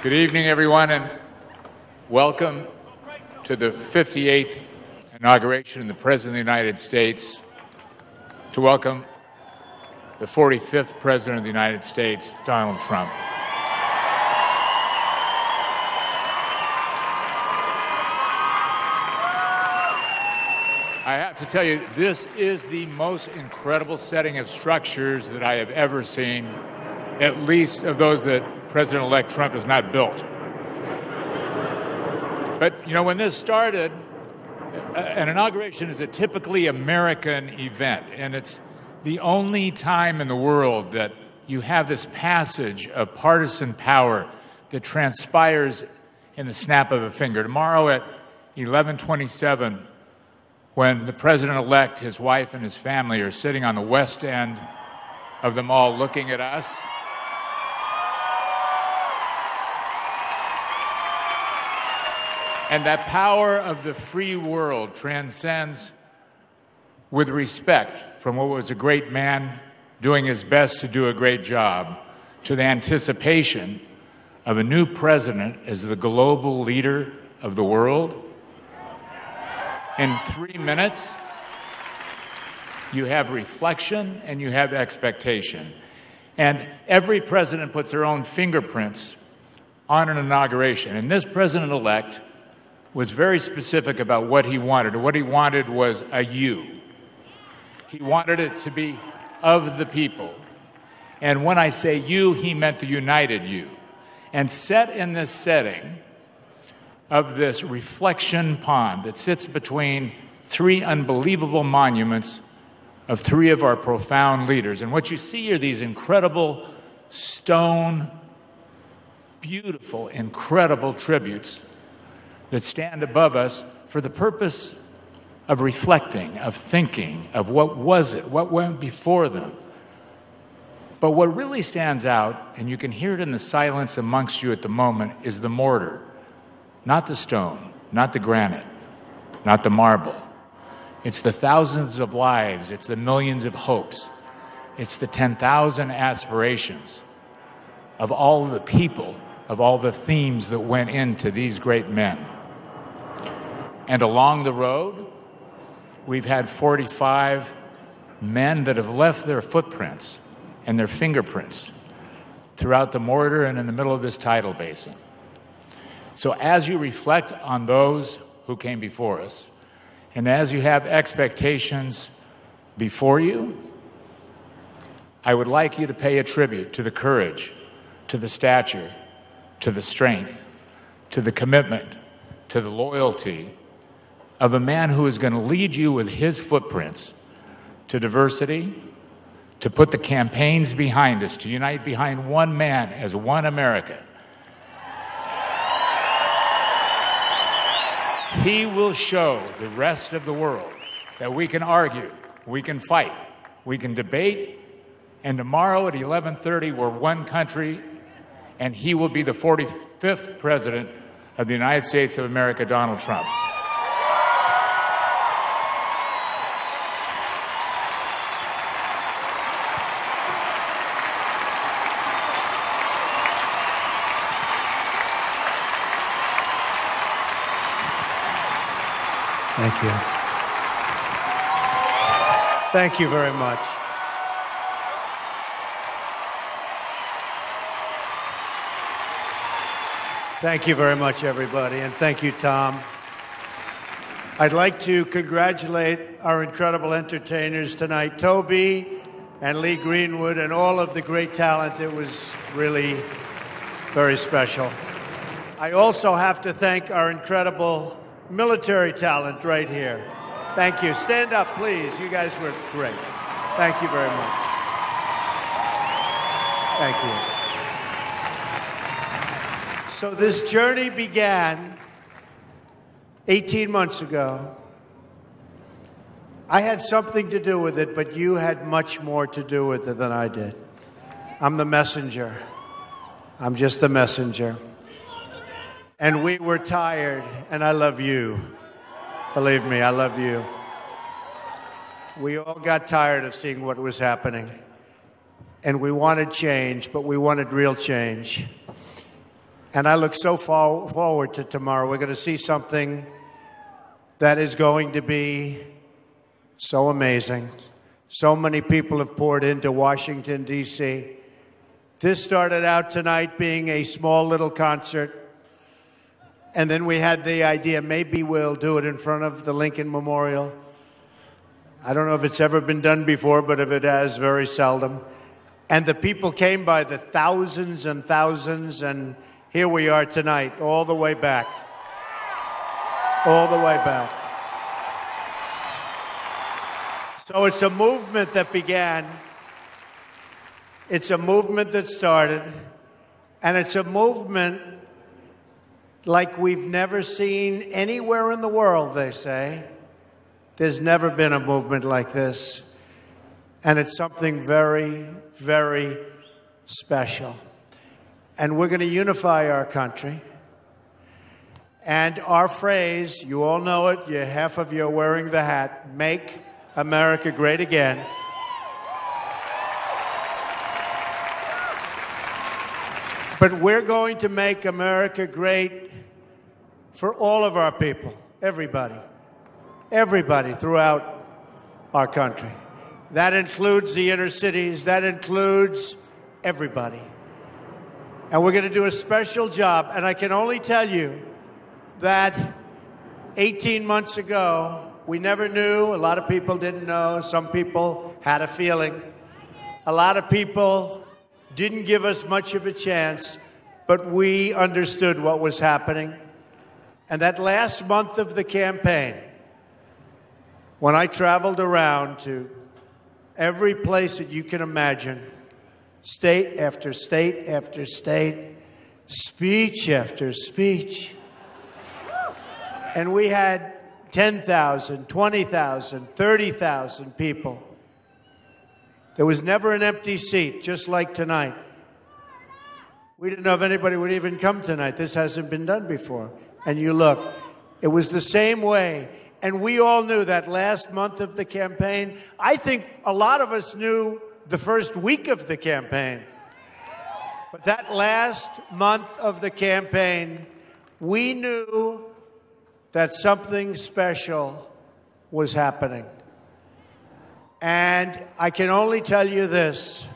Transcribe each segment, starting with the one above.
Good evening, everyone, and welcome to the 58th inauguration of the President of the United States. To welcome the 45th President of the United States, Donald Trump. I have to tell you, this is the most incredible setting of structures that I have ever seen, at least of those that President elect Trump has not built. But, you know, when this started, an inauguration is a typically American event, and it's the only time in the world that you have this passage of partisan power that transpires in the snap of a finger. Tomorrow at 1127, when the president elect, his wife, and his family are sitting on the west end of the mall looking at us. And that power of the free world transcends with respect from what was a great man doing his best to do a great job to the anticipation of a new president as the global leader of the world in three minutes, you have reflection and you have expectation. And every president puts their own fingerprints on an inauguration. And this president elect was very specific about what he wanted. What he wanted was a you. He wanted it to be of the people. And when I say you, he meant the united you. And set in this setting, of this reflection pond that sits between three unbelievable monuments of three of our profound leaders. And what you see are these incredible stone, beautiful, incredible tributes that stand above us for the purpose of reflecting, of thinking, of what was it, what went before them. But what really stands out, and you can hear it in the silence amongst you at the moment, is the mortar. Not the stone, not the granite, not the marble. It's the thousands of lives, it's the millions of hopes, it's the 10,000 aspirations of all the people, of all the themes that went into these great men. And along the road, we've had 45 men that have left their footprints and their fingerprints throughout the mortar and in the middle of this tidal basin. So, as you reflect on those who came before us, and as you have expectations before you, I would like you to pay a tribute to the courage, to the stature, to the strength, to the commitment, to the loyalty of a man who is going to lead you with his footprints to diversity, to put the campaigns behind us, to unite behind one man as one America He will show the rest of the world that we can argue, we can fight, we can debate, and tomorrow at 11:30 we're one country and he will be the 45th president of the United States of America, Donald Trump. Thank you. Thank you very much. Thank you very much, everybody, and thank you, Tom. I'd like to congratulate our incredible entertainers tonight, Toby and Lee Greenwood, and all of the great talent. It was really very special. I also have to thank our incredible military talent right here. Thank you. Stand up, please. You guys were great. Thank you very much. Thank you. So, this journey began 18 months ago. I had something to do with it, but you had much more to do with it than I did. I'm the messenger. I'm just the messenger. And we were tired, and I love you. Believe me, I love you. We all got tired of seeing what was happening. And we wanted change, but we wanted real change. And I look so far forward to tomorrow. We're going to see something that is going to be so amazing. So many people have poured into Washington, D.C. This started out tonight being a small little concert. And then we had the idea maybe we'll do it in front of the Lincoln Memorial. I don't know if it's ever been done before, but if it has, very seldom. And the people came by the thousands and thousands, and here we are tonight, all the way back. All the way back. So it's a movement that began, it's a movement that started, and it's a movement like we've never seen anywhere in the world, they say. There's never been a movement like this. And it's something very, very special. And we're going to unify our country. And our phrase, you all know it, you, half of you are wearing the hat, make America great again. But we're going to make America great for all of our people, everybody, everybody throughout our country. That includes the inner cities, that includes everybody. And we're going to do a special job. And I can only tell you that 18 months ago, we never knew. A lot of people didn't know. Some people had a feeling. A lot of people didn't give us much of a chance, but we understood what was happening. And that last month of the campaign, when I traveled around to every place that you can imagine, state after state after state, speech after speech, and we had 10,000, 20,000, 30,000 people. There was never an empty seat, just like tonight. We didn't know if anybody would even come tonight. This hasn't been done before. And you look, it was the same way. And we all knew that last month of the campaign. I think a lot of us knew the first week of the campaign. But that last month of the campaign, we knew that something special was happening. And I can only tell you this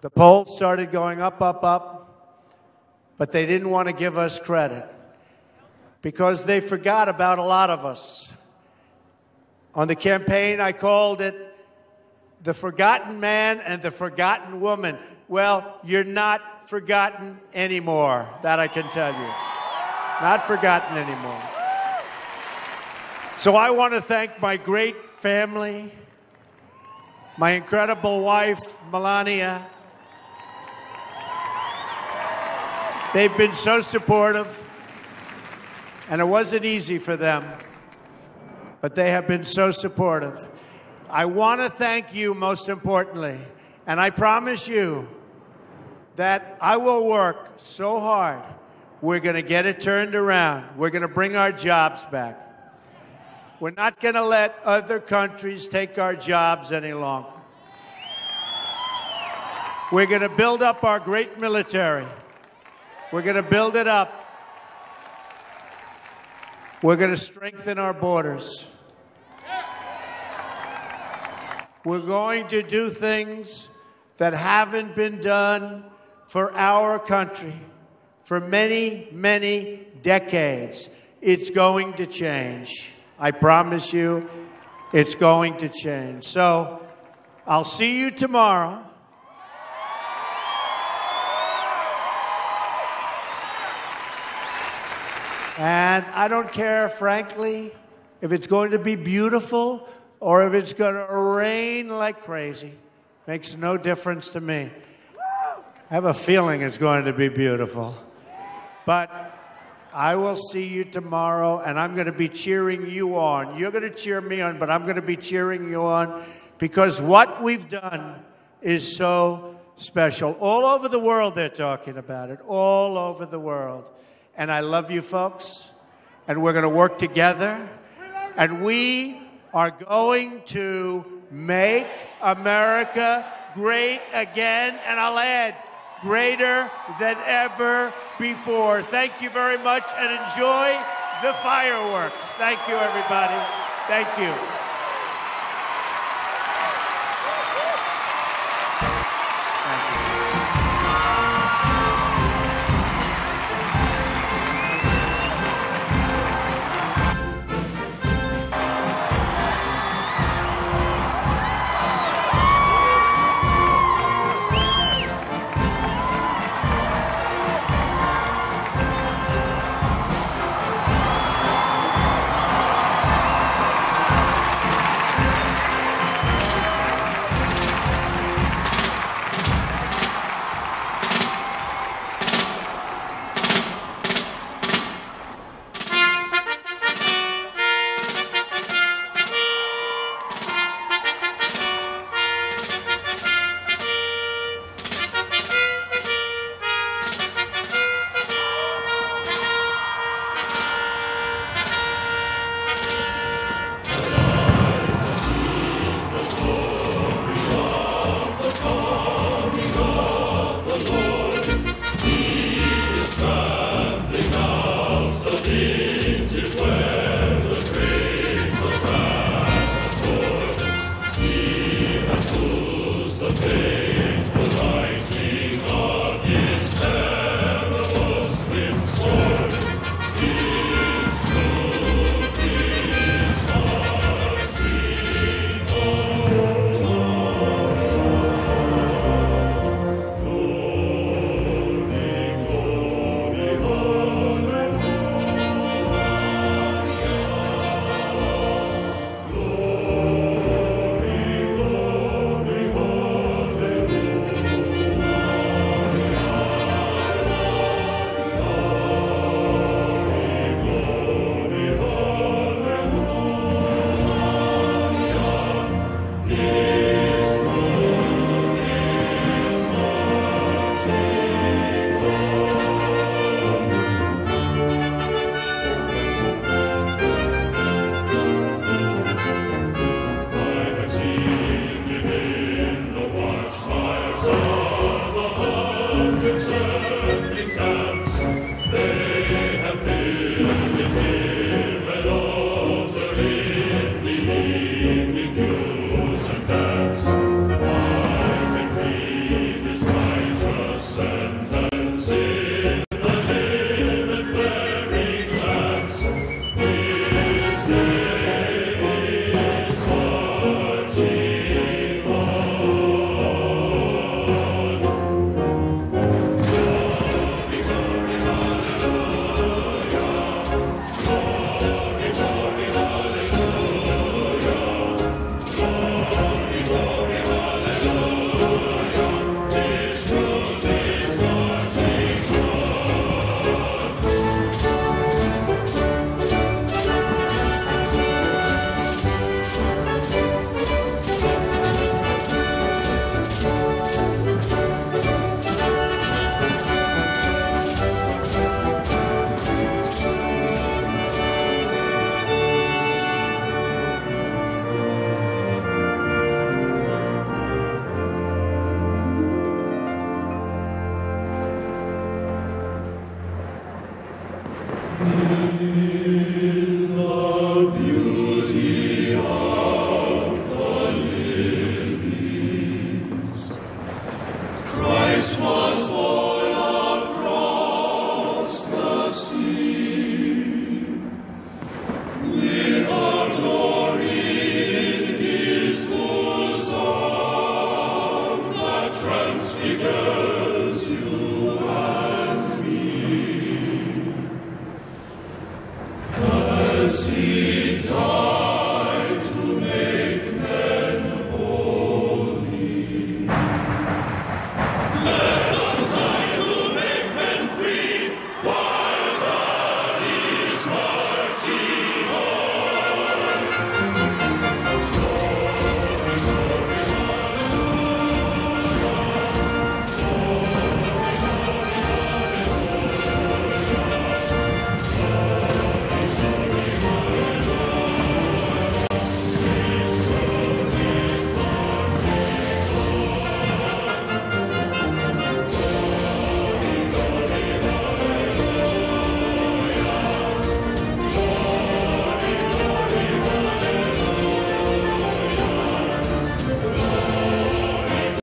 the polls started going up, up, up, but they didn't want to give us credit because they forgot about a lot of us. On the campaign, I called it the forgotten man and the forgotten woman. Well, you're not forgotten anymore, that I can tell you. Not forgotten anymore. So I want to thank my great family, my incredible wife, Melania. They've been so supportive, and it wasn't easy for them, but they have been so supportive. I want to thank you most importantly, and I promise you that I will work so hard we're going to get it turned around. We're going to bring our jobs back. We're not going to let other countries take our jobs any longer. We're going to build up our great military. We're going to build it up. We're going to strengthen our borders. We're going to do things that haven't been done for our country for many, many decades. It's going to change. I promise you, it's going to change. So I'll see you tomorrow. And I don't care, frankly, if it's going to be beautiful or if it's going to rain like crazy. Makes no difference to me. I have a feeling it's going to be beautiful. But I will see you tomorrow, and I'm going to be cheering you on. You're going to cheer me on, but I'm going to be cheering you on because what we've done is so special. All over the world, they're talking about it. All over the world. And I love you, folks. And we're going to work together. And we are going to make America great again. And I'll add, greater than ever before. Thank you very much and enjoy the fireworks. Thank you, everybody. Thank you. Amen.